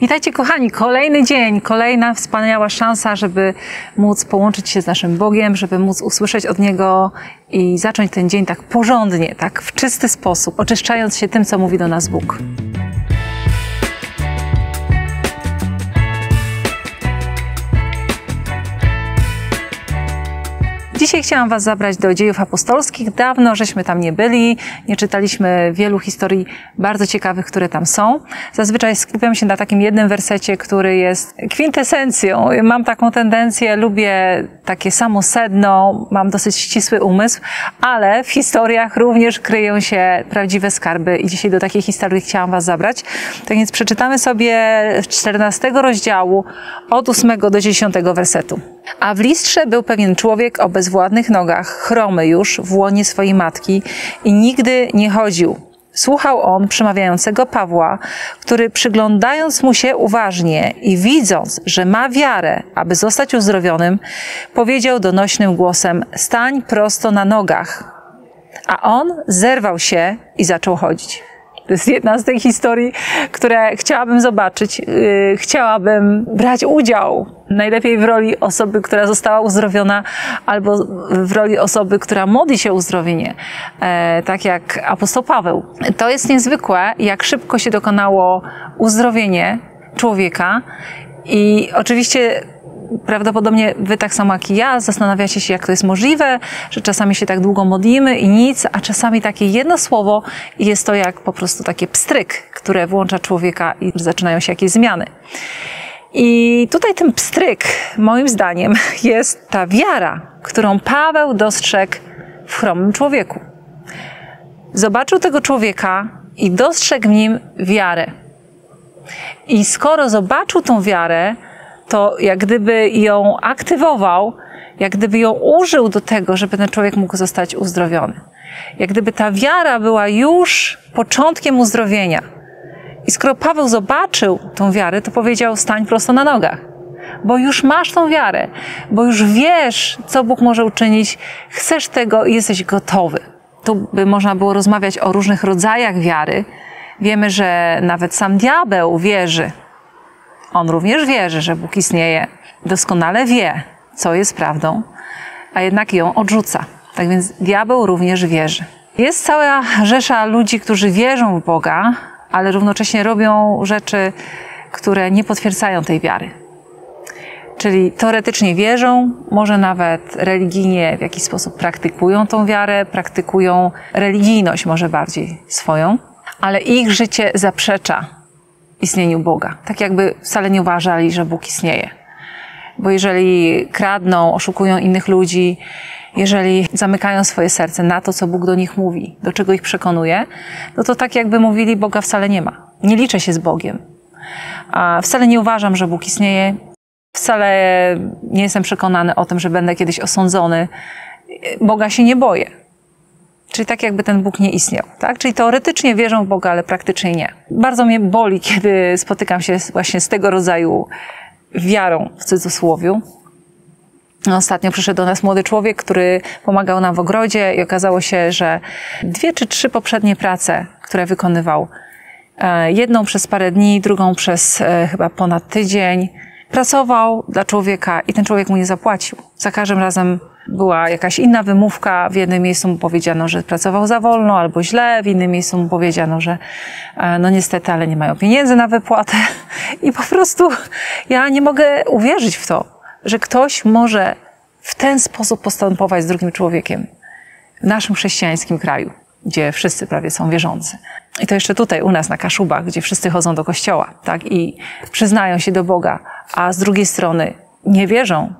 Witajcie kochani, kolejny dzień, kolejna wspaniała szansa, żeby móc połączyć się z naszym Bogiem, żeby móc usłyszeć od Niego i zacząć ten dzień tak porządnie, tak w czysty sposób, oczyszczając się tym, co mówi do nas Bóg. Dzisiaj chciałam Was zabrać do dziejów apostolskich. Dawno żeśmy tam nie byli, nie czytaliśmy wielu historii bardzo ciekawych, które tam są. Zazwyczaj skupiam się na takim jednym wersecie, który jest kwintesencją. Mam taką tendencję, lubię takie samo sedno, mam dosyć ścisły umysł, ale w historiach również kryją się prawdziwe skarby i dzisiaj do takiej historii chciałam Was zabrać. Tak więc przeczytamy sobie z 14 rozdziału od 8 do 10 wersetu. A w listrze był pewien człowiek o bezwładnych nogach, chromy już w łonie swojej matki i nigdy nie chodził. Słuchał on przemawiającego Pawła, który przyglądając mu się uważnie i widząc, że ma wiarę, aby zostać uzdrowionym, powiedział donośnym głosem: Stań prosto na nogach. A on zerwał się i zaczął chodzić. To jest jedna z tych historii, które chciałabym zobaczyć. Yy, chciałabym brać udział. Najlepiej w roli osoby, która została uzdrowiona, albo w roli osoby, która modli się o uzdrowienie, e, tak jak apostoł Paweł. To jest niezwykłe, jak szybko się dokonało uzdrowienie człowieka. I oczywiście prawdopodobnie wy tak samo jak i ja zastanawiacie się, jak to jest możliwe, że czasami się tak długo modlimy i nic, a czasami takie jedno słowo jest to jak po prostu takie pstryk, które włącza człowieka i zaczynają się jakieś zmiany. I tutaj ten pstryk, moim zdaniem, jest ta wiara, którą Paweł dostrzegł w chromym człowieku. Zobaczył tego człowieka i dostrzegł w nim wiarę. I skoro zobaczył tą wiarę, to jak gdyby ją aktywował, jak gdyby ją użył do tego, żeby ten człowiek mógł zostać uzdrowiony. Jak gdyby ta wiara była już początkiem uzdrowienia. I skoro Paweł zobaczył tą wiarę, to powiedział: stań prosto na nogach. Bo już masz tą wiarę, bo już wiesz, co Bóg może uczynić, chcesz tego i jesteś gotowy. Tu by można było rozmawiać o różnych rodzajach wiary. Wiemy, że nawet sam diabeł wierzy, on również wierzy, że Bóg istnieje, doskonale wie, co jest prawdą, a jednak ją odrzuca. Tak więc diabeł również wierzy. Jest cała rzesza ludzi, którzy wierzą w Boga, ale równocześnie robią rzeczy, które nie potwierdzają tej wiary. Czyli teoretycznie wierzą, może nawet religijnie w jakiś sposób praktykują tą wiarę, praktykują religijność może bardziej swoją, ale ich życie zaprzecza istnieniu Boga. Tak jakby wcale nie uważali, że Bóg istnieje. Bo jeżeli kradną, oszukują innych ludzi, jeżeli zamykają swoje serce na to, co Bóg do nich mówi, do czego ich przekonuje, no to tak jakby mówili, Boga wcale nie ma. Nie liczę się z Bogiem. A wcale nie uważam, że Bóg istnieje. Wcale nie jestem przekonany o tym, że będę kiedyś osądzony. Boga się nie boję. Czyli tak jakby ten Bóg nie istniał, tak? Czyli teoretycznie wierzą w Boga, ale praktycznie nie. Bardzo mnie boli, kiedy spotykam się właśnie z tego rodzaju wiarą w cudzysłowiu. Ostatnio przyszedł do nas młody człowiek, który pomagał nam w ogrodzie i okazało się, że dwie czy trzy poprzednie prace, które wykonywał, e, jedną przez parę dni, drugą przez e, chyba ponad tydzień, pracował dla człowieka i ten człowiek mu nie zapłacił. Za każdym razem była jakaś inna wymówka. W jednym miejscu mu powiedziano, że pracował za wolno albo źle, w innym miejscu mu powiedziano, że e, no niestety, ale nie mają pieniędzy na wypłatę. I po prostu ja nie mogę uwierzyć w to, że ktoś może w ten sposób postępować z drugim człowiekiem w naszym chrześcijańskim kraju, gdzie wszyscy prawie są wierzący. I to jeszcze tutaj u nas na Kaszubach, gdzie wszyscy chodzą do kościoła, tak, i przyznają się do Boga, a z drugiej strony nie wierzą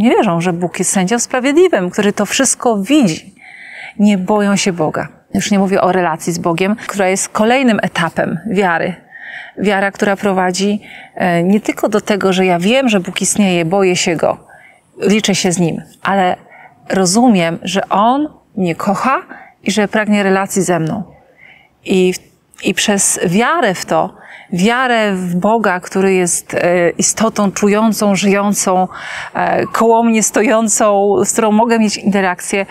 nie wierzą, że Bóg jest sędzią sprawiedliwym, który to wszystko widzi. Nie boją się Boga. Już nie mówię o relacji z Bogiem, która jest kolejnym etapem wiary. Wiara, która prowadzi e, nie tylko do tego, że ja wiem, że Bóg istnieje, boję się Go, liczę się z Nim, ale rozumiem, że On mnie kocha i że pragnie relacji ze mną. I, i przez wiarę w to wiarę w Boga, który jest e, istotą czującą, żyjącą, e, koło mnie stojącą, z którą mogę mieć interakcję.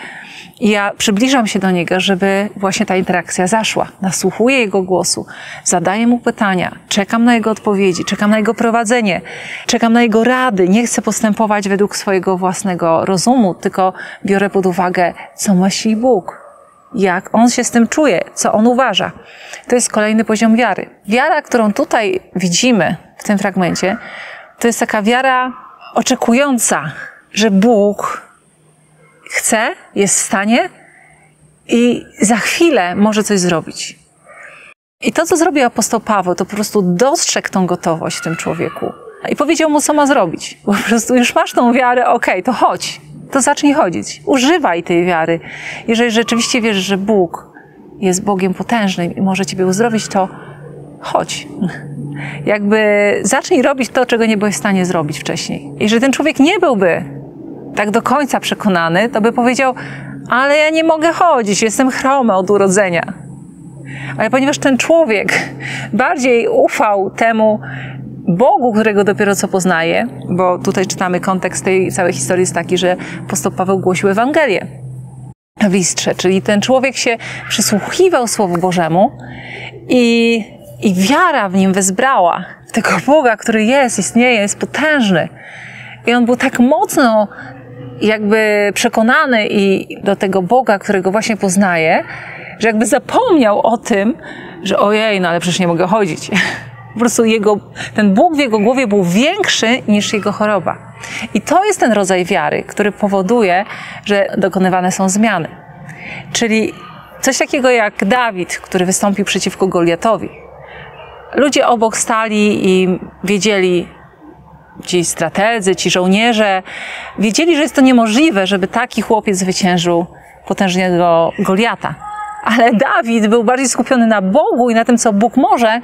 I ja przybliżam się do Niego, żeby właśnie ta interakcja zaszła. Nasłuchuję Jego głosu, zadaję Mu pytania, czekam na Jego odpowiedzi, czekam na Jego prowadzenie, czekam na Jego rady. Nie chcę postępować według swojego własnego rozumu, tylko biorę pod uwagę, co myśli Bóg, jak On się z tym czuje, co On uważa. To jest kolejny poziom wiary. Wiara, którą tutaj widzimy w tym fragmencie, to jest taka wiara oczekująca, że Bóg chce, jest w stanie i za chwilę może coś zrobić. I to, co zrobił apostoł Paweł, to po prostu dostrzegł tą gotowość w tym człowieku i powiedział mu, co ma zrobić. Po prostu już masz tą wiarę, okej, okay, to chodź, to zacznij chodzić. Używaj tej wiary. Jeżeli rzeczywiście wierzysz, że Bóg jest Bogiem potężnym i może Ciebie uzdrowić, to chodź. Jakby zacznij robić to, czego nie byłeś w stanie zrobić wcześniej. Jeżeli ten człowiek nie byłby tak do końca przekonany, to by powiedział, ale ja nie mogę chodzić, jestem chromy od urodzenia. Ale ponieważ ten człowiek bardziej ufał temu Bogu, którego dopiero co poznaje, bo tutaj czytamy kontekst tej całej historii jest taki, że apostoł Paweł głosił Ewangelię w Listrze, czyli ten człowiek się przysłuchiwał Słowu Bożemu i, i wiara w nim wezbrała tego Boga, który jest, istnieje, jest potężny. I on był tak mocno jakby przekonany i do tego Boga, którego właśnie poznaje, że jakby zapomniał o tym, że ojej, no ale przecież nie mogę chodzić. Po prostu jego, ten Bóg w jego głowie był większy niż jego choroba. I to jest ten rodzaj wiary, który powoduje, że dokonywane są zmiany. Czyli coś takiego jak Dawid, który wystąpił przeciwko Goliatowi. Ludzie obok stali i wiedzieli, ci strategzy, ci żołnierze, wiedzieli, że jest to niemożliwe, żeby taki chłopiec zwyciężył potężnego Goliata. Ale Dawid był bardziej skupiony na Bogu i na tym, co Bóg może,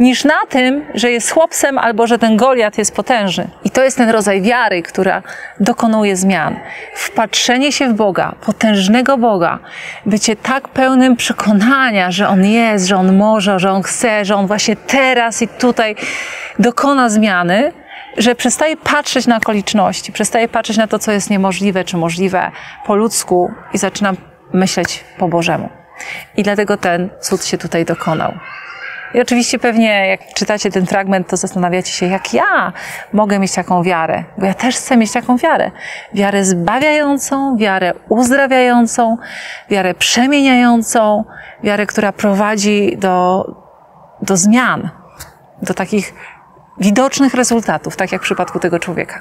niż na tym, że jest chłopcem albo że ten Goliat jest potężny. I to jest ten rodzaj wiary, która dokonuje zmian. Wpatrzenie się w Boga, potężnego Boga, bycie tak pełnym przekonania, że On jest, że On może, że On chce, że On właśnie teraz i tutaj dokona zmiany, że przestaje patrzeć na okoliczności, przestaje patrzeć na to, co jest niemożliwe czy możliwe po ludzku i zaczyna myśleć po Bożemu. I dlatego ten cud się tutaj dokonał. I oczywiście pewnie jak czytacie ten fragment, to zastanawiacie się, jak ja mogę mieć taką wiarę, bo ja też chcę mieć taką wiarę. Wiarę zbawiającą, wiarę uzdrawiającą, wiarę przemieniającą, wiarę, która prowadzi do, do zmian, do takich widocznych rezultatów, tak jak w przypadku tego człowieka.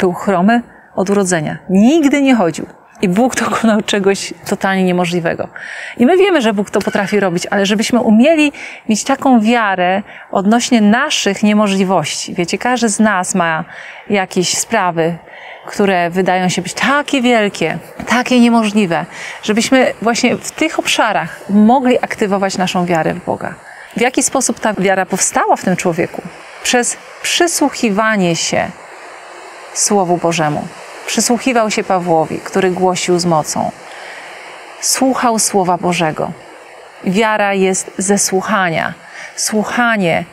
Był chromy od urodzenia. Nigdy nie chodził. I Bóg dokonał czegoś totalnie niemożliwego. I my wiemy, że Bóg to potrafi robić, ale żebyśmy umieli mieć taką wiarę odnośnie naszych niemożliwości. Wiecie, każdy z nas ma jakieś sprawy, które wydają się być takie wielkie, takie niemożliwe, żebyśmy właśnie w tych obszarach mogli aktywować naszą wiarę w Boga. W jaki sposób ta wiara powstała w tym człowieku? Przez przysłuchiwanie się Słowu Bożemu. Przysłuchiwał się Pawłowi, który głosił z mocą. Słuchał Słowa Bożego. Wiara jest ze słuchania. Słuchanie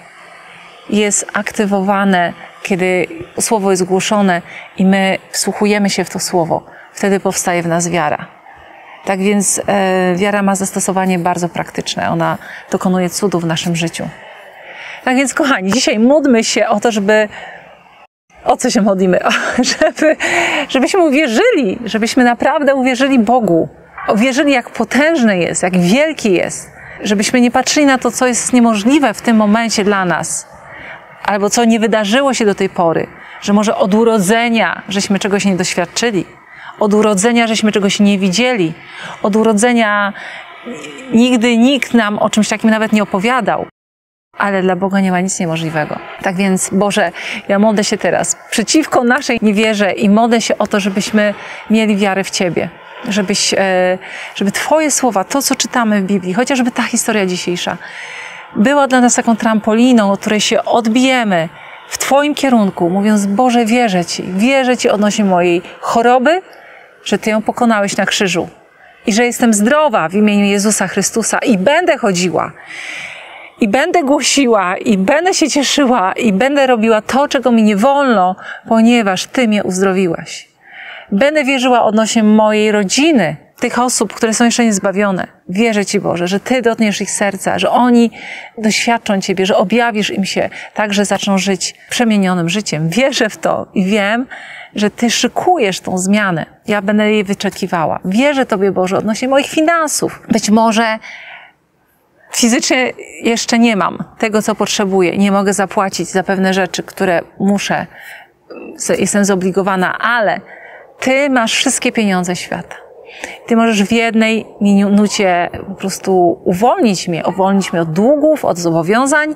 jest aktywowane, kiedy Słowo jest głoszone i my wsłuchujemy się w to Słowo. Wtedy powstaje w nas wiara. Tak więc e, wiara ma zastosowanie bardzo praktyczne. Ona dokonuje cudów w naszym życiu. Tak więc, kochani, dzisiaj módlmy się o to, żeby o co się modlimy? żeby, żebyśmy uwierzyli, żebyśmy naprawdę uwierzyli Bogu. Uwierzyli, jak potężny jest, jak wielki jest. Żebyśmy nie patrzyli na to, co jest niemożliwe w tym momencie dla nas, albo co nie wydarzyło się do tej pory. Że może od urodzenia żeśmy czegoś nie doświadczyli, od urodzenia żeśmy czegoś nie widzieli, od urodzenia nigdy nikt nam o czymś takim nawet nie opowiadał ale dla Boga nie ma nic niemożliwego. Tak więc, Boże, ja modlę się teraz przeciwko naszej niewierze i modlę się o to, żebyśmy mieli wiarę w Ciebie. Żebyś, e, żeby Twoje słowa, to co czytamy w Biblii, chociażby ta historia dzisiejsza, była dla nas taką trampoliną, od której się odbijemy w Twoim kierunku, mówiąc, Boże, wierzę Ci, wierzę Ci odnośnie mojej choroby, że Ty ją pokonałeś na krzyżu i że jestem zdrowa w imieniu Jezusa Chrystusa i będę chodziła i będę głosiła, i będę się cieszyła, i będę robiła to, czego mi nie wolno, ponieważ Ty mnie uzdrowiłaś. Będę wierzyła odnośnie mojej rodziny, tych osób, które są jeszcze niezbawione. Wierzę Ci, Boże, że Ty dotkniesz ich serca, że oni doświadczą Ciebie, że objawisz im się, tak, że zaczną żyć przemienionym życiem. Wierzę w to i wiem, że Ty szykujesz tą zmianę. Ja będę jej wyczekiwała. Wierzę Tobie, Boże, odnośnie moich finansów. Być może fizycznie jeszcze nie mam tego, co potrzebuję. Nie mogę zapłacić za pewne rzeczy, które muszę, jestem zobligowana, ale Ty masz wszystkie pieniądze świata. Ty możesz w jednej minucie po prostu uwolnić mnie, uwolnić mnie od długów, od zobowiązań,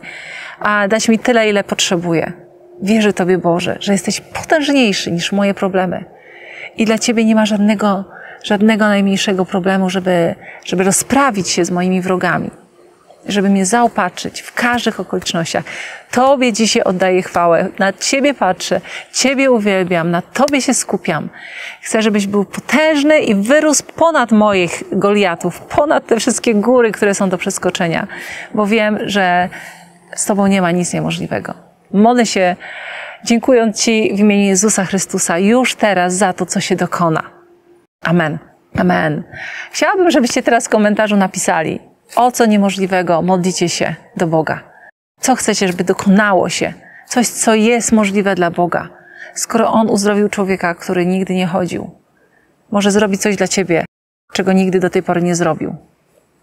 a dać mi tyle, ile potrzebuję. Wierzę Tobie, Boże, że jesteś potężniejszy niż moje problemy. I dla Ciebie nie ma żadnego, żadnego najmniejszego problemu, żeby, żeby rozprawić się z moimi wrogami żeby mnie zaopatrzyć w każdych okolicznościach. Tobie dzisiaj oddaję chwałę, na Ciebie patrzę, Ciebie uwielbiam, na Tobie się skupiam. Chcę, żebyś był potężny i wyrósł ponad moich Goliatów, ponad te wszystkie góry, które są do przeskoczenia, bo wiem, że z Tobą nie ma nic niemożliwego. Modlę się, dziękując Ci w imieniu Jezusa Chrystusa już teraz za to, co się dokona. Amen. Amen. Chciałabym, żebyście teraz w komentarzu napisali, o co niemożliwego modlicie się do Boga. Co chcecie, żeby dokonało się? Coś, co jest możliwe dla Boga. Skoro On uzdrowił człowieka, który nigdy nie chodził, może zrobić coś dla ciebie, czego nigdy do tej pory nie zrobił.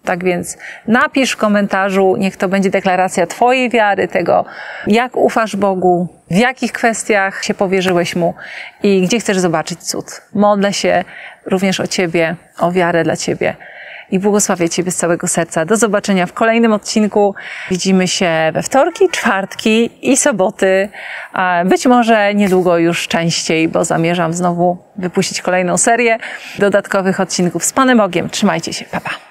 Tak więc napisz w komentarzu, niech to będzie deklaracja Twojej wiary, tego, jak ufasz Bogu, w jakich kwestiach się powierzyłeś Mu i gdzie chcesz zobaczyć cud. Modlę się również o Ciebie, o wiarę dla Ciebie i błogosławię Ciebie z całego serca. Do zobaczenia w kolejnym odcinku. Widzimy się we wtorki, czwartki i soboty. Być może niedługo już częściej, bo zamierzam znowu wypuścić kolejną serię dodatkowych odcinków z Panem Bogiem. Trzymajcie się. Pa, pa.